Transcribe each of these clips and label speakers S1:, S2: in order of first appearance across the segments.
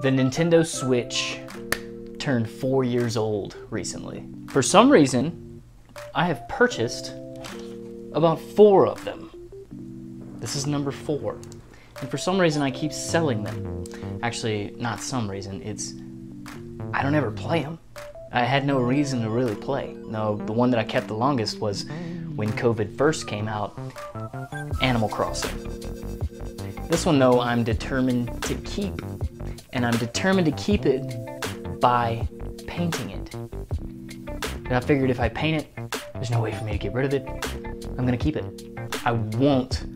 S1: The Nintendo Switch turned four years old recently. For some reason, I have purchased about four of them. This is number four. And for some reason, I keep selling them. Actually, not some reason, it's I don't ever play them. I had no reason to really play. No, the one that I kept the longest was when COVID first came out Animal Crossing. This one, though, I'm determined to keep. And I'm determined to keep it by painting it. And I figured if I paint it, there's no way for me to get rid of it. I'm gonna keep it. I won't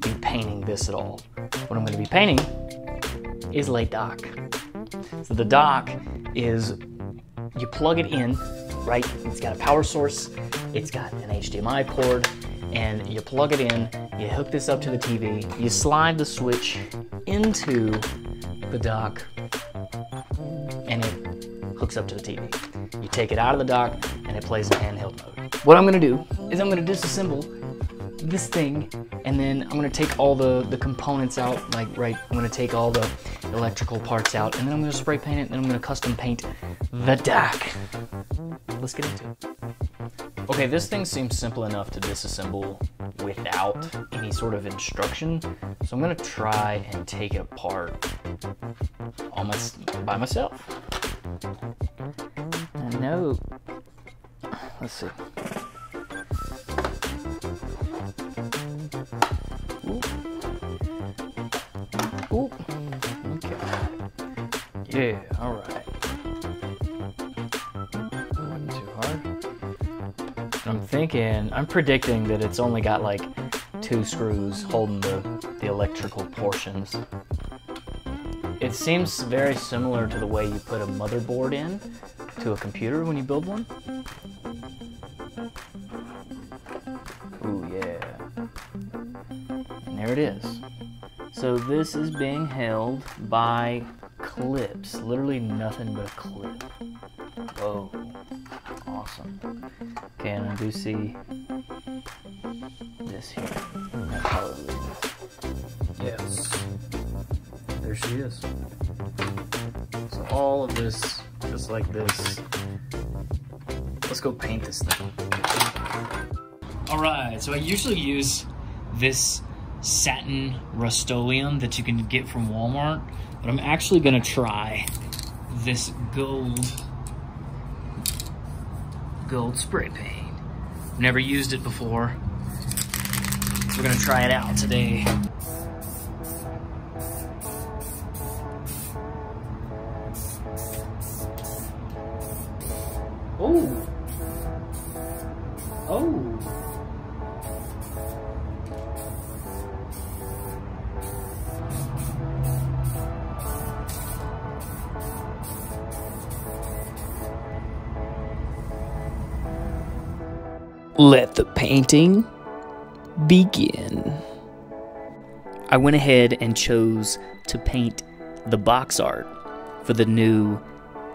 S1: be painting this at all. What I'm gonna be painting is late Dock. So the dock is, you plug it in, right? It's got a power source, it's got an HDMI cord, and you plug it in, you hook this up to the TV, you slide the switch into the dock, and it hooks up to the TV. You take it out of the dock, and it plays in handheld mode. What I'm gonna do is I'm gonna disassemble this thing and then I'm gonna take all the, the components out, like right, I'm gonna take all the electrical parts out and then I'm gonna spray paint it and then I'm gonna custom paint the dock. Let's get into it. Okay, this thing seems simple enough to disassemble without any sort of instruction. So I'm gonna try and take it apart almost by myself. I know. Let's see. Ooh. Ooh. Thinking, I'm predicting that it's only got like two screws holding the, the electrical portions. It seems very similar to the way you put a motherboard in to a computer when you build one. Ooh, yeah. And there it is. So this is being held by clips. Literally nothing but a clip. Whoa. Awesome. Okay, and I do see this here. Hmm, Probably Yes. There she is. So all of this, just like this. Let's go paint this thing. Alright, so I usually use this satin Rust-Oleum that you can get from Walmart, but I'm actually gonna try this gold gold spray paint. Never used it before, so we're gonna try it out today. Oh! Oh! The painting begin. I went ahead and chose to paint the box art for the new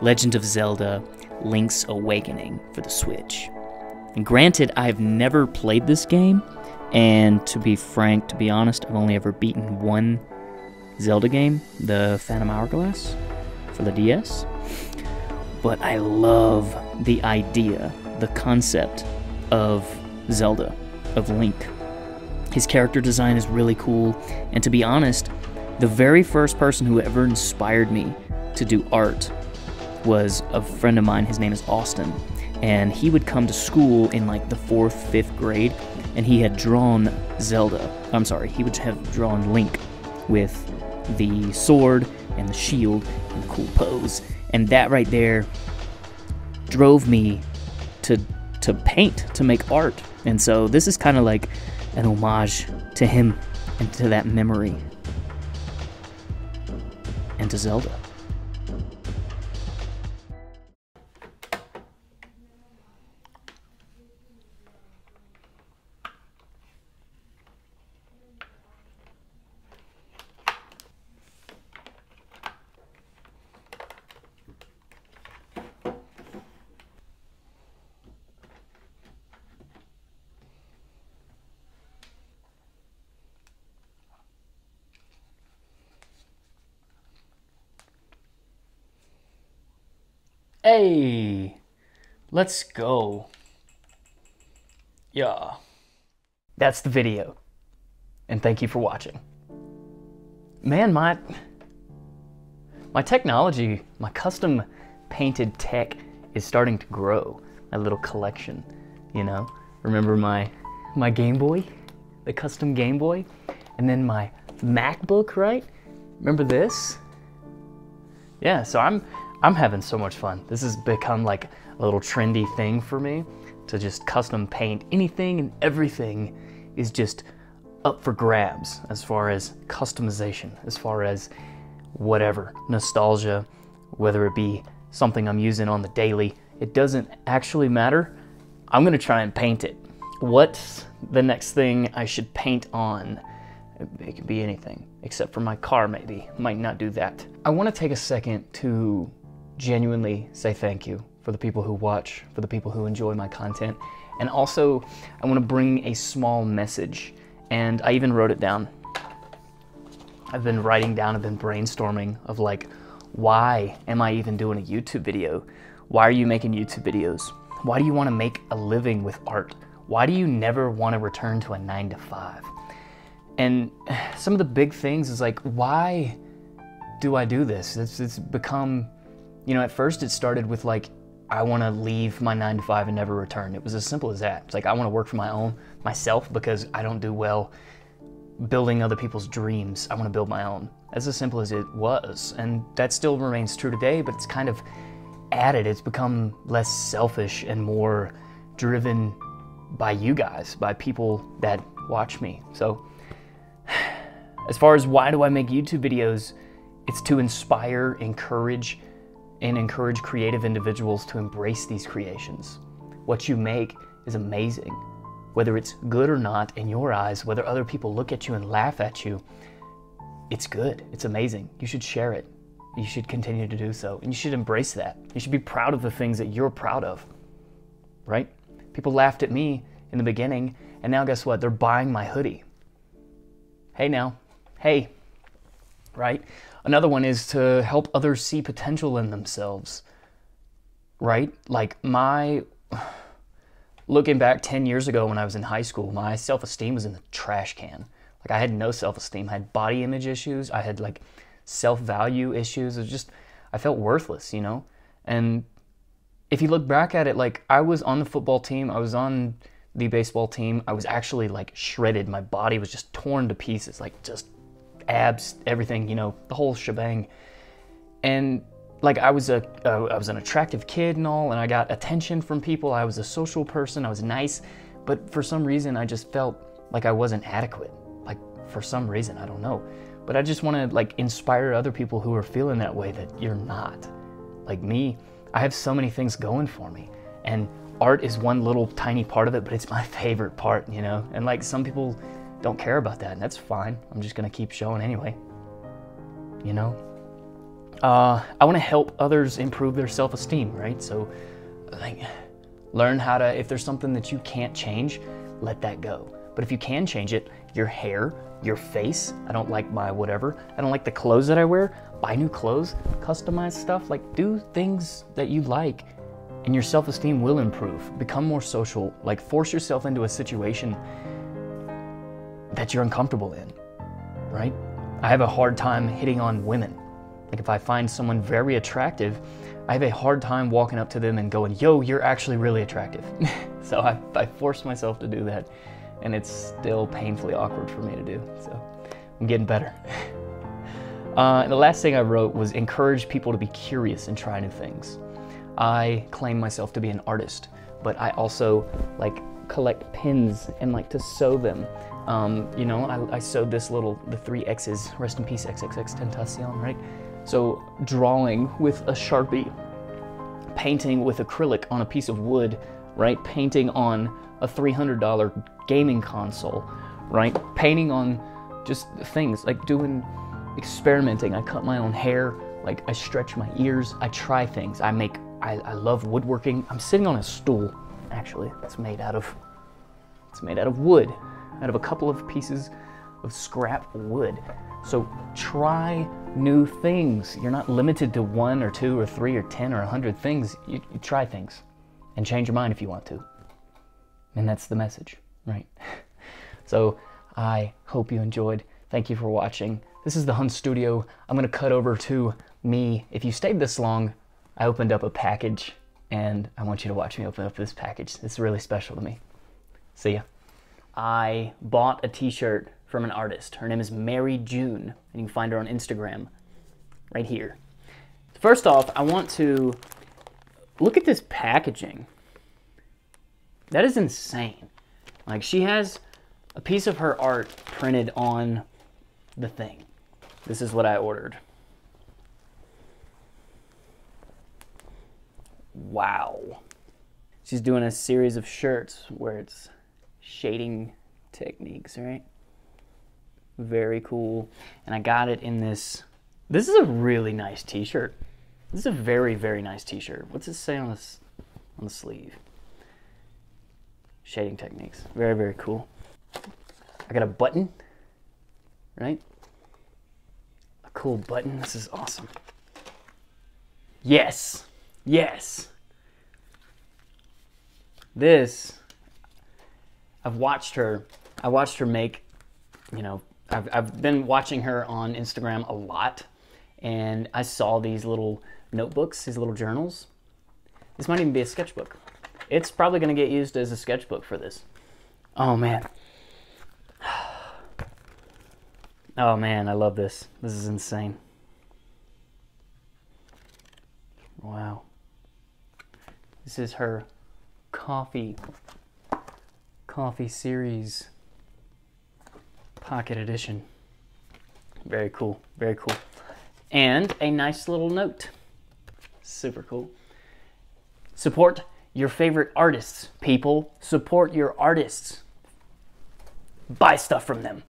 S1: Legend of Zelda Link's Awakening for the Switch. And granted, I've never played this game, and to be frank, to be honest, I've only ever beaten one Zelda game, the Phantom Hourglass for the DS. But I love the idea, the concept of Zelda, of Link. His character design is really cool, and to be honest, the very first person who ever inspired me to do art was a friend of mine. His name is Austin, and he would come to school in like the fourth, fifth grade, and he had drawn Zelda. I'm sorry, he would have drawn Link with the sword and the shield and the cool pose, and that right there drove me to to paint, to make art. And so this is kind of like an homage to him and to that memory and to Zelda. Hey, let's go. Yeah. That's the video. And thank you for watching. Man, my my technology, my custom painted tech is starting to grow. My little collection, you know. Remember my my Game Boy, the custom Game Boy, and then my MacBook, right? Remember this? Yeah, so I'm I'm having so much fun. This has become like a little trendy thing for me to just custom paint anything and everything is just up for grabs as far as customization, as far as whatever, nostalgia, whether it be something I'm using on the daily, it doesn't actually matter. I'm gonna try and paint it. What's the next thing I should paint on? It could be anything, except for my car maybe. Might not do that. I wanna take a second to genuinely say thank you for the people who watch, for the people who enjoy my content. And also, I want to bring a small message. And I even wrote it down. I've been writing down, I've been brainstorming of like, why am I even doing a YouTube video? Why are you making YouTube videos? Why do you want to make a living with art? Why do you never want to return to a nine to five? And some of the big things is like, why do I do this? It's, it's become, you know, at first it started with like, I want to leave my nine to five and never return. It was as simple as that. It's like I want to work for my own myself because I don't do well building other people's dreams. I want to build my own. As as simple as it was, and that still remains true today. But it's kind of added. It's become less selfish and more driven by you guys, by people that watch me. So, as far as why do I make YouTube videos, it's to inspire, encourage and encourage creative individuals to embrace these creations. What you make is amazing. Whether it's good or not in your eyes, whether other people look at you and laugh at you, it's good. It's amazing. You should share it. You should continue to do so. And you should embrace that. You should be proud of the things that you're proud of. Right? People laughed at me in the beginning, and now guess what? They're buying my hoodie. Hey now. Hey. Right? Another one is to help others see potential in themselves. Right? Like my looking back 10 years ago when I was in high school, my self-esteem was in the trash can. Like I had no self-esteem. I had body image issues. I had like self-value issues. It was just I felt worthless, you know? And if you look back at it, like I was on the football team, I was on the baseball team. I was actually like shredded. My body was just torn to pieces, like just abs, everything, you know, the whole shebang. And like I was a uh, I was an attractive kid and all, and I got attention from people. I was a social person. I was nice, but for some reason I just felt like I wasn't adequate. Like for some reason I don't know, but I just want to like inspire other people who are feeling that way that you're not. Like me, I have so many things going for me, and art is one little tiny part of it, but it's my favorite part, you know. And like some people don't care about that, and that's fine. I'm just gonna keep showing anyway. You know? Uh, I wanna help others improve their self esteem, right? So, like, learn how to, if there's something that you can't change, let that go. But if you can change it, your hair, your face, I don't like my whatever, I don't like the clothes that I wear, buy new clothes, customize stuff, like do things that you like and your self esteem will improve. Become more social, like force yourself into a situation that you're uncomfortable in, right? I have a hard time hitting on women. Like if I find someone very attractive, I have a hard time walking up to them and going, yo, you're actually really attractive. so I, I force myself to do that, and it's still painfully awkward for me to do. So I'm getting better. Uh, and the last thing I wrote was encourage people to be curious and try new things. I claim myself to be an artist, but I also like collect pins and like to sew them. Um, you know, I, I, sewed this little, the three X's, rest in peace, XXX Tentacion, right? So drawing with a Sharpie, painting with acrylic on a piece of wood, right? Painting on a $300 gaming console, right? Painting on just things, like doing, experimenting. I cut my own hair, like I stretch my ears, I try things. I make, I, I love woodworking. I'm sitting on a stool, actually, that's made out of, it's made out of wood out of a couple of pieces of scrap wood. So try new things. You're not limited to one or two or three or 10 or a 100 things. You, you try things and change your mind if you want to. And that's the message, right? So I hope you enjoyed. Thank you for watching. This is the Hunt Studio. I'm going to cut over to me. If you stayed this long, I opened up a package and I want you to watch me open up this package. It's really special to me. See ya. I bought a t-shirt from an artist. Her name is Mary June, and you can find her on Instagram right here. First off, I want to look at this packaging. That is insane. Like she has a piece of her art printed on the thing. This is what I ordered. Wow. She's doing a series of shirts where it's shading techniques, right? Very cool. And I got it in this. This is a really nice t-shirt. This is a very, very nice t-shirt. What's it say on this on the sleeve? Shading techniques. Very, very cool. I got a button, right? A cool button. This is awesome. Yes. Yes. This, I've watched her, I watched her make, you know, I've, I've been watching her on Instagram a lot, and I saw these little notebooks, these little journals. This might even be a sketchbook. It's probably going to get used as a sketchbook for this. Oh, man. Oh, man, I love this. This is insane. Wow. This is her coffee coffee series pocket edition. Very cool, very cool. And a nice little note. Super cool. Support your favorite artists, people. Support your artists. Buy stuff from them.